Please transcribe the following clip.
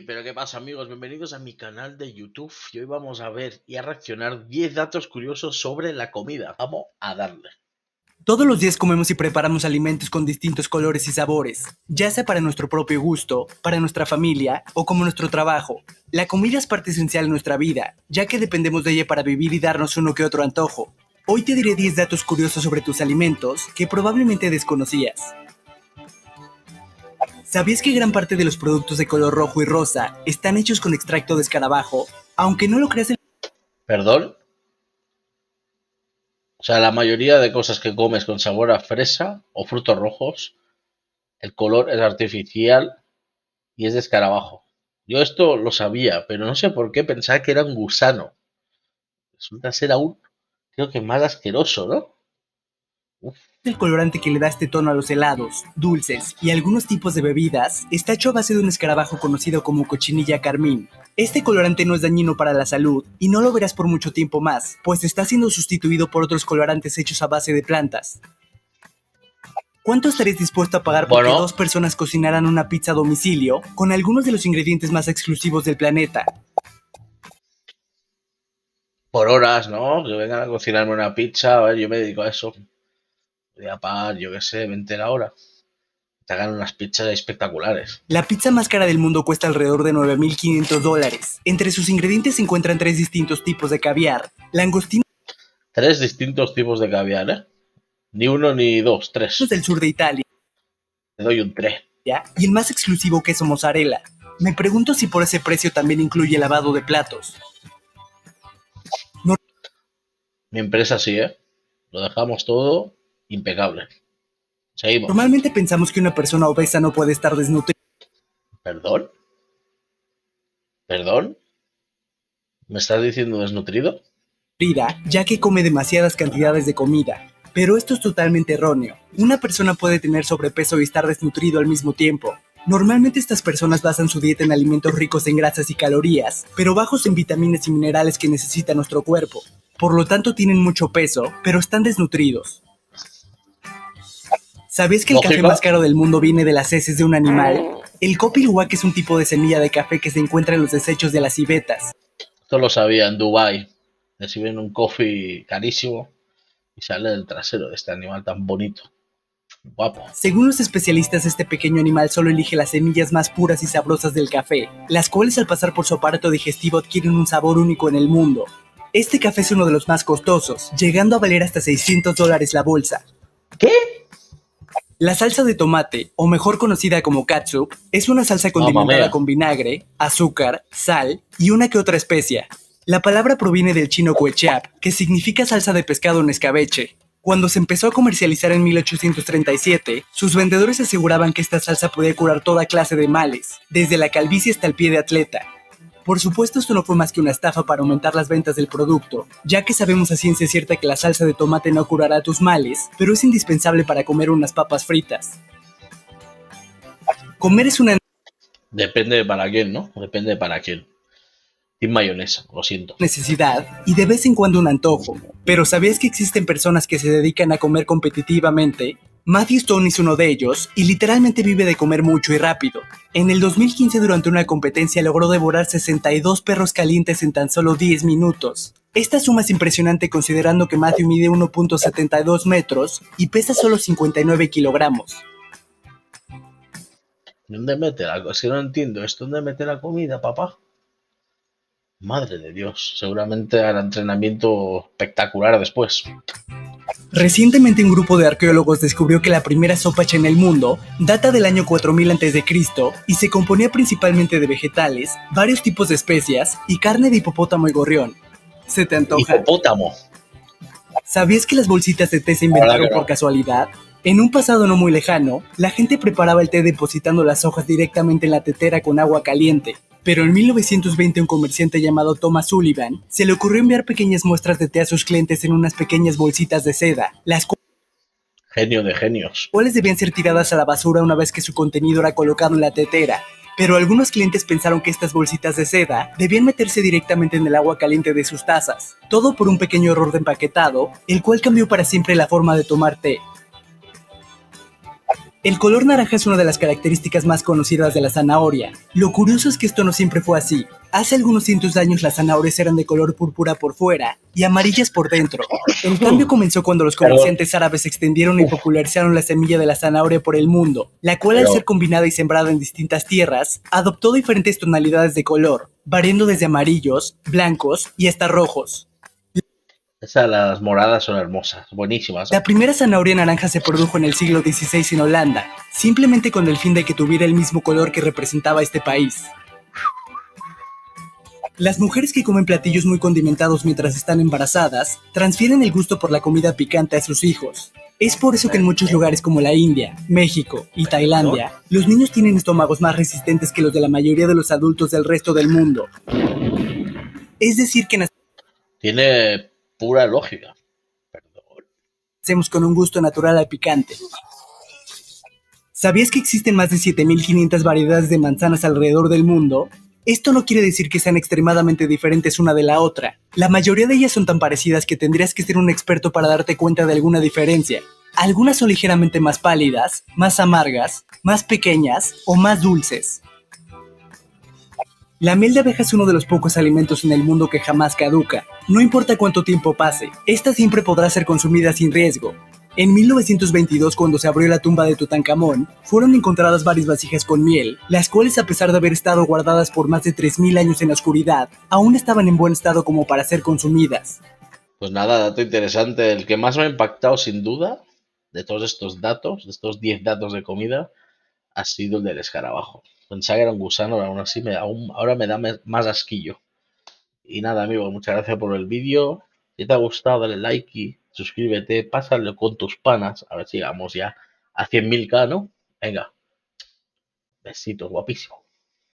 Pero qué pasa amigos, bienvenidos a mi canal de YouTube y hoy vamos a ver y a reaccionar 10 datos curiosos sobre la comida. Vamos a darle. Todos los días comemos y preparamos alimentos con distintos colores y sabores, ya sea para nuestro propio gusto, para nuestra familia o como nuestro trabajo. La comida es parte esencial de nuestra vida, ya que dependemos de ella para vivir y darnos uno que otro antojo. Hoy te diré 10 datos curiosos sobre tus alimentos que probablemente desconocías. ¿Sabías que gran parte de los productos de color rojo y rosa están hechos con extracto de escarabajo? Aunque no lo creas el... ¿Perdón? O sea, la mayoría de cosas que comes con sabor a fresa o frutos rojos, el color es artificial y es de escarabajo. Yo esto lo sabía, pero no sé por qué pensaba que era un gusano. Resulta ser aún, creo que más asqueroso, ¿no? El colorante que le da este tono a los helados, dulces y algunos tipos de bebidas está hecho a base de un escarabajo conocido como cochinilla carmín. Este colorante no es dañino para la salud y no lo verás por mucho tiempo más, pues está siendo sustituido por otros colorantes hechos a base de plantas. ¿Cuánto estarías dispuesto a pagar por que dos personas cocinaran una pizza a domicilio con algunos de los ingredientes más exclusivos del planeta? Por horas, ¿no? Que vengan a cocinarme una pizza, a ver, yo me dedico a eso. Voy a pagar, yo qué sé, 20 la hora. Te hagan unas pizzas espectaculares. La pizza más cara del mundo cuesta alrededor de 9.500 dólares. Entre sus ingredientes se encuentran tres distintos tipos de caviar. Langostino... Tres distintos tipos de caviar, ¿eh? Ni uno ni dos, tres. del sur de Italia. Te doy un tres. Y el más exclusivo queso mozzarella. Me pregunto si por ese precio también incluye lavado de platos. Mi empresa sí, ¿eh? Lo dejamos todo impecable. Seguimos. Normalmente pensamos que una persona obesa no puede estar desnutrida. ¿Perdón? ¿Perdón? ¿Me estás diciendo desnutrido? Ya que come demasiadas cantidades de comida. Pero esto es totalmente erróneo. Una persona puede tener sobrepeso y estar desnutrido al mismo tiempo. Normalmente estas personas basan su dieta en alimentos ricos en grasas y calorías, pero bajos en vitaminas y minerales que necesita nuestro cuerpo. Por lo tanto tienen mucho peso, pero están desnutridos. ¿Sabías que el café más caro del mundo viene de las heces de un animal? El kopi luwak es un tipo de semilla de café que se encuentra en los desechos de las civetas. Esto lo sabía en Dubai. Reciben un coffee carísimo y sale del trasero de este animal tan bonito. Guapo. Según los especialistas, este pequeño animal solo elige las semillas más puras y sabrosas del café, las cuales al pasar por su aparato digestivo adquieren un sabor único en el mundo. Este café es uno de los más costosos, llegando a valer hasta 600 dólares la bolsa. La salsa de tomate, o mejor conocida como katsup, es una salsa condimentada con vinagre, azúcar, sal y una que otra especia. La palabra proviene del chino kuechap, que significa salsa de pescado en escabeche. Cuando se empezó a comercializar en 1837, sus vendedores aseguraban que esta salsa podía curar toda clase de males, desde la calvicie hasta el pie de atleta, por supuesto, esto no fue más que una estafa para aumentar las ventas del producto, ya que sabemos a ciencia cierta que la salsa de tomate no curará tus males, pero es indispensable para comer unas papas fritas. Comer es una... Depende de para quién, ¿no? Depende de para quién. Y mayonesa, lo siento. Necesidad y de vez en cuando un antojo. Pero ¿sabías que existen personas que se dedican a comer competitivamente Matthew Stone es uno de ellos y literalmente vive de comer mucho y rápido. En el 2015 durante una competencia logró devorar 62 perros calientes en tan solo 10 minutos. Esta suma es impresionante considerando que Matthew mide 1.72 metros y pesa solo 59 kilogramos. ¿Dónde mete la no entiendo, ¿esto dónde mete la comida, papá? Madre de Dios, seguramente hará entrenamiento espectacular después. Recientemente un grupo de arqueólogos descubrió que la primera sopa hecha en el mundo data del año 4000 a.C. y se componía principalmente de vegetales, varios tipos de especias y carne de hipopótamo y gorrión. ¿Se te antoja? Hipopótamo. ¿Sabías que las bolsitas de té se inventaron por casualidad? En un pasado no muy lejano, la gente preparaba el té depositando las hojas directamente en la tetera con agua caliente. Pero en 1920 un comerciante llamado Thomas Sullivan se le ocurrió enviar pequeñas muestras de té a sus clientes en unas pequeñas bolsitas de seda, las Genio de genios. cuales debían ser tiradas a la basura una vez que su contenido era colocado en la tetera. Pero algunos clientes pensaron que estas bolsitas de seda debían meterse directamente en el agua caliente de sus tazas, todo por un pequeño error de empaquetado, el cual cambió para siempre la forma de tomar té. El color naranja es una de las características más conocidas de la zanahoria. Lo curioso es que esto no siempre fue así. Hace algunos cientos de años las zanahorias eran de color púrpura por fuera y amarillas por dentro. El cambio comenzó cuando los comerciantes árabes extendieron y popularizaron la semilla de la zanahoria por el mundo, la cual al ser combinada y sembrada en distintas tierras, adoptó diferentes tonalidades de color, variando desde amarillos, blancos y hasta rojos. Esas, las moradas son hermosas, buenísimas. La primera zanahoria naranja se produjo en el siglo XVI en Holanda, simplemente con el fin de que tuviera el mismo color que representaba este país. Las mujeres que comen platillos muy condimentados mientras están embarazadas transfieren el gusto por la comida picante a sus hijos. Es por eso que en muchos lugares como la India, México y Tailandia, los niños tienen estómagos más resistentes que los de la mayoría de los adultos del resto del mundo. Es decir que tiene pura lógica. Perdón. Hacemos con un gusto natural al picante. ¿Sabías que existen más de 7.500 variedades de manzanas alrededor del mundo? Esto no quiere decir que sean extremadamente diferentes una de la otra. La mayoría de ellas son tan parecidas que tendrías que ser un experto para darte cuenta de alguna diferencia. Algunas son ligeramente más pálidas, más amargas, más pequeñas o más dulces. La miel de abeja es uno de los pocos alimentos en el mundo que jamás caduca. No importa cuánto tiempo pase, esta siempre podrá ser consumida sin riesgo. En 1922, cuando se abrió la tumba de Tutankamón, fueron encontradas varias vasijas con miel, las cuales a pesar de haber estado guardadas por más de 3.000 años en la oscuridad, aún estaban en buen estado como para ser consumidas. Pues nada, dato interesante. El que más me ha impactado sin duda de todos estos datos, de estos 10 datos de comida, ha sido el del escarabajo. Pensaba que era un gusano, aún así me, ahora me da más asquillo. Y nada, amigos, muchas gracias por el vídeo. Si te ha gustado, dale like y suscríbete, pásale con tus panas. A ver si llegamos ya a 100.000k, ¿no? Venga. Besitos, guapísimo.